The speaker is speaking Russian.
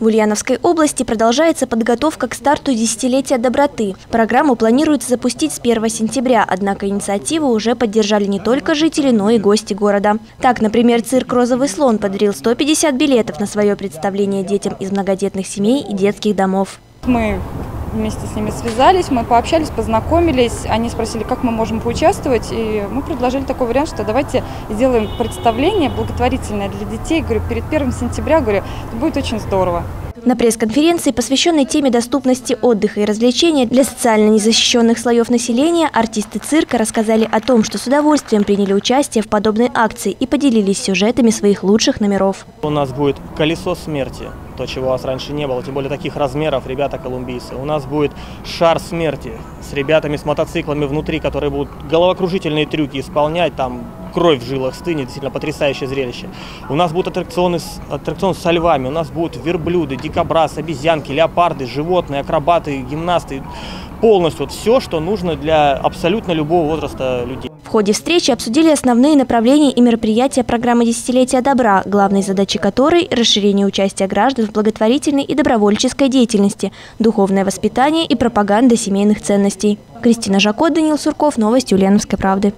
В Ульяновской области продолжается подготовка к старту десятилетия доброты. Программу планируется запустить с 1 сентября, однако инициативу уже поддержали не только жители, но и гости города. Так, например, цирк «Розовый слон» подарил 150 билетов на свое представление детям из многодетных семей и детских домов. Мы вместе с ними связались, мы пообщались, познакомились, они спросили, как мы можем поучаствовать, и мы предложили такой вариант, что давайте сделаем представление благотворительное для детей, говорю, перед 1 сентября, говорю, это будет очень здорово. На пресс-конференции, посвященной теме доступности отдыха и развлечения для социально незащищенных слоев населения, артисты цирка рассказали о том, что с удовольствием приняли участие в подобной акции и поделились сюжетами своих лучших номеров. У нас будет колесо смерти, то, чего у вас раньше не было, тем более таких размеров, ребята колумбийцы. У нас будет шар смерти с ребятами с мотоциклами внутри, которые будут головокружительные трюки исполнять, там кровь в жилах стынет, действительно потрясающее зрелище. У нас будут аттракционы с, аттракцион со львами, у нас будут верблюды, дикобраз, обезьянки, леопарды, животные, акробаты, гимнасты. Полностью вот все, что нужно для абсолютно любого возраста людей. Ходе встречи обсудили основные направления и мероприятия программы «Десятилетия добра», главной задачей которой – расширение участия граждан в благотворительной и добровольческой деятельности, духовное воспитание и пропаганда семейных ценностей. Кристина Жако, Данил Сурков, Новости Ульяновской правды.